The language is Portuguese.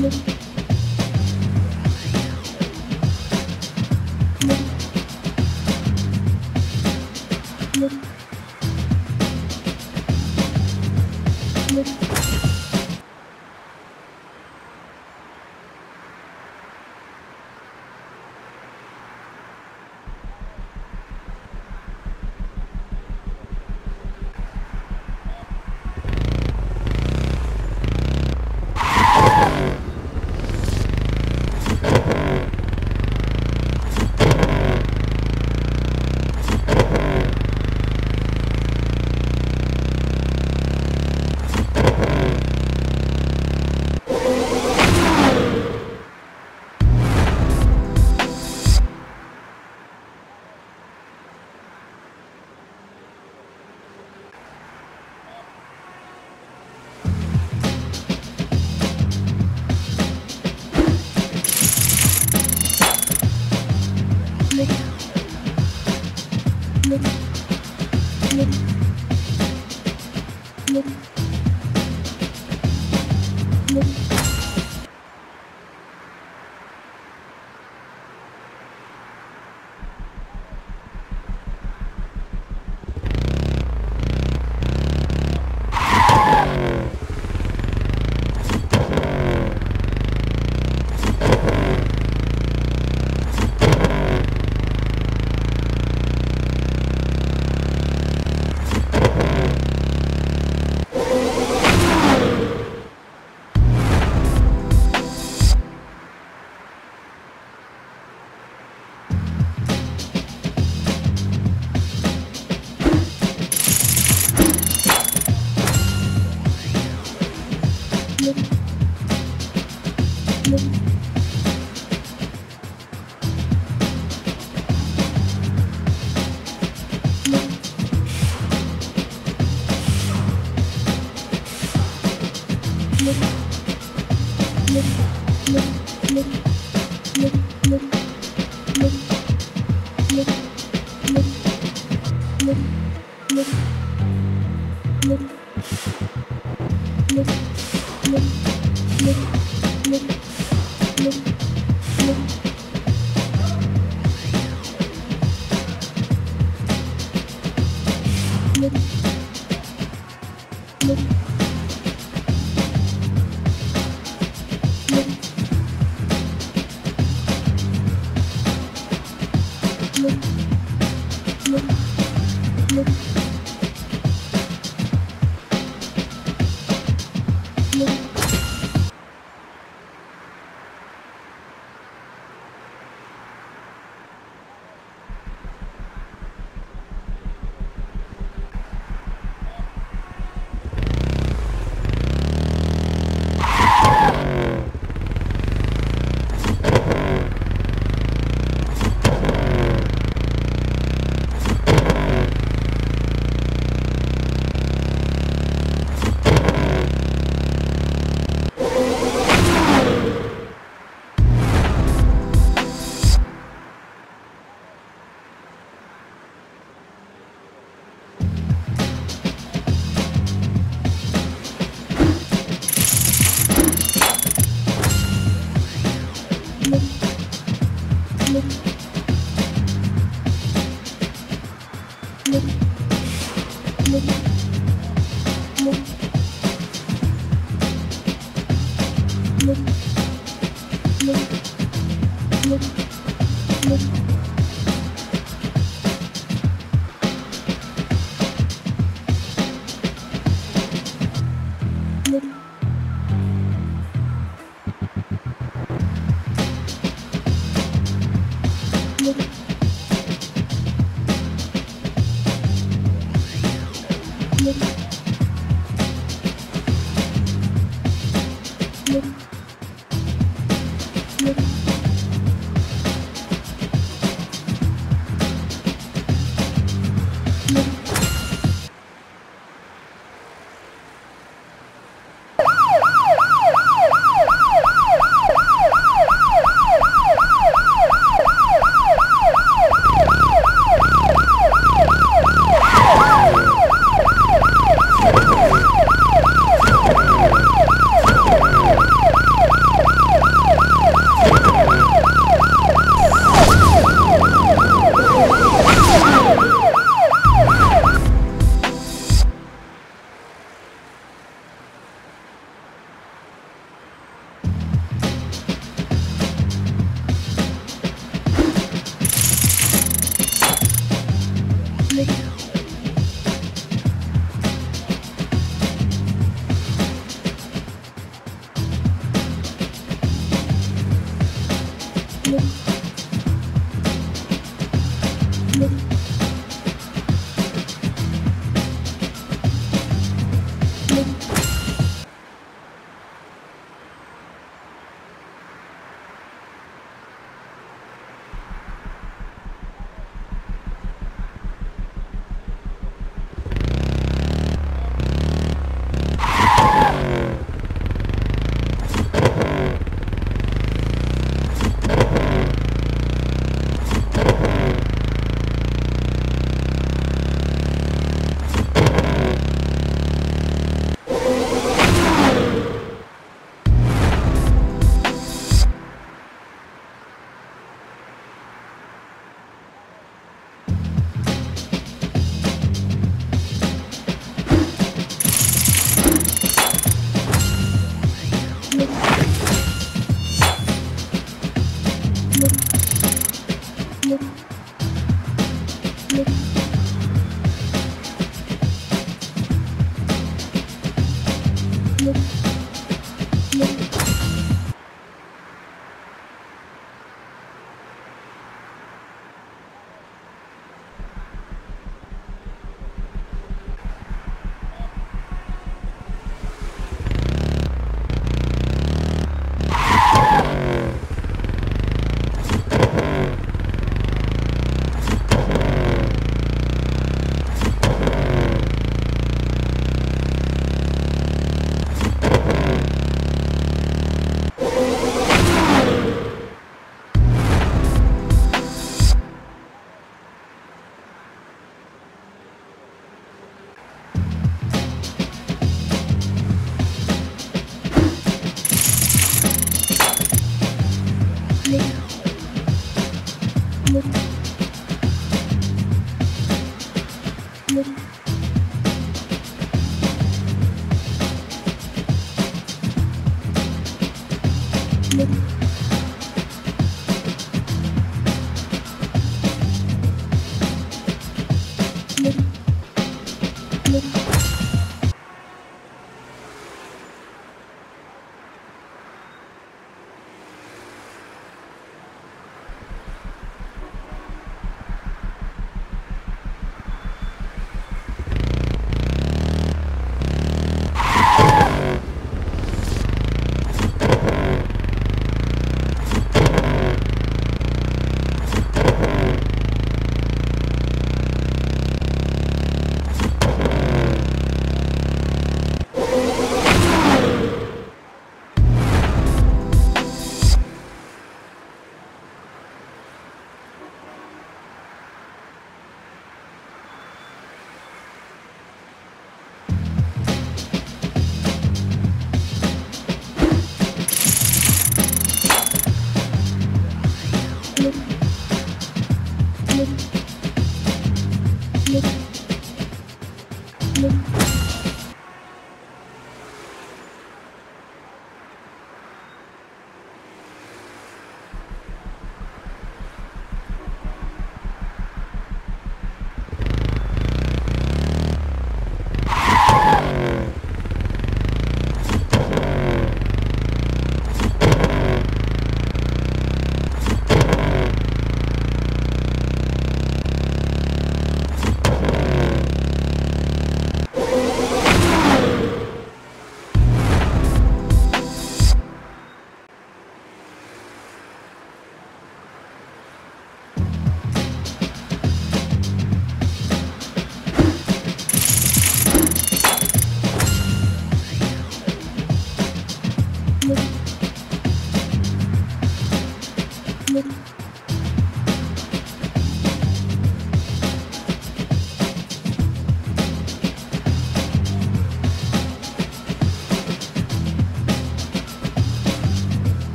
Thank you. Look, look, look. Thank Thank you. Thank you.